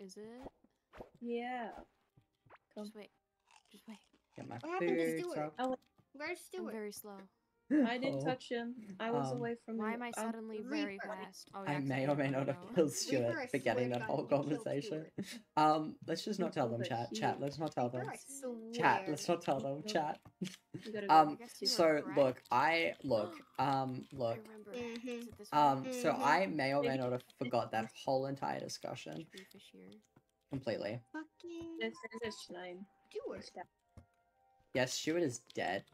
Is it? Yeah. Come. Just wait. Just wait. Get my What happened to. Stuart? so- Where's I'm Stuart? very slow. I didn't Oh. touch him. I was Um, away from him. Why am I Um, suddenly very Reaper. fast? Oh, I may or may don't have killed Stuart I for getting that whole God, you killed conversation. Um, let's just not tell them, chat. Chat, let's not tell them. Reaper, I swear. Chat, let's not tell them. Chat. You gotta go. Um, I guess you so are look. I look, um, look, remember. Mhm. Is it this um, so Mhm. I may or may not have forgot that whole entire discussion Tree fish here. completely. Fucking This is a slime. Yes, Stuart is dead.